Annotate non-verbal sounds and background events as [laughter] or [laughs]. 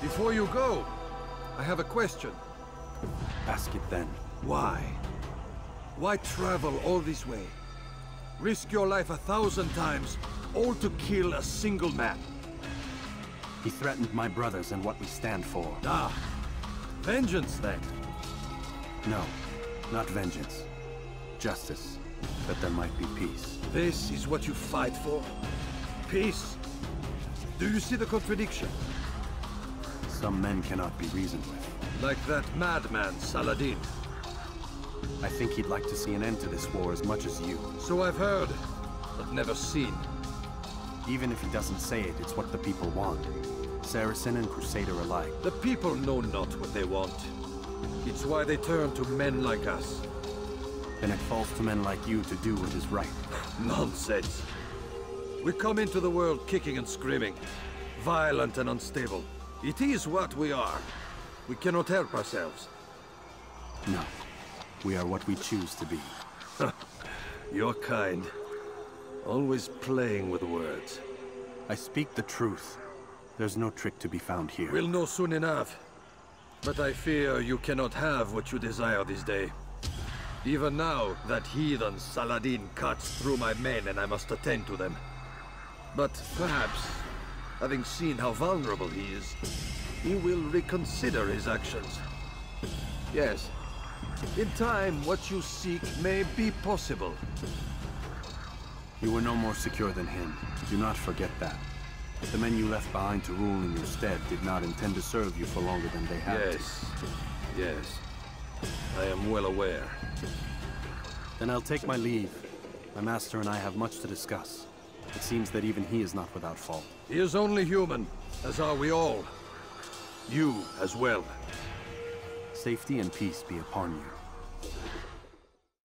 Before you go, I have a question. Ask it then. Why? Why travel all this way? Risk your life a thousand times, all to kill a single man. He threatened my brothers and what we stand for. Ah, vengeance then. No, not vengeance. Justice, that there might be peace. This is what you fight for? Peace? Do you see the contradiction? Some men cannot be reasoned with. Like that madman, Saladin. I think he'd like to see an end to this war as much as you. So I've heard, but never seen. Even if he doesn't say it, it's what the people want. Saracen and Crusader alike. The people know not what they want. It's why they turn to men like us. Then it falls to men like you to do what is right. [laughs] Nonsense. We come into the world kicking and screaming, violent and unstable. It is what we are. We cannot help ourselves. No. We are what we choose to be. [laughs] Your kind. Always playing with words. I speak the truth. There's no trick to be found here. We'll know soon enough. But I fear you cannot have what you desire this day. Even now, that heathen Saladin cuts through my men and I must attend to them. But perhaps, having seen how vulnerable he is, he will reconsider his actions. Yes, in time, what you seek may be possible. You were no more secure than him. Do not forget that. The men you left behind to rule in your stead did not intend to serve you for longer than they had Yes, yes. I am well aware. Then I'll take my leave. My master and I have much to discuss. It seems that even he is not without fault. He is only human, as are we all. You as well. Safety and peace be upon you.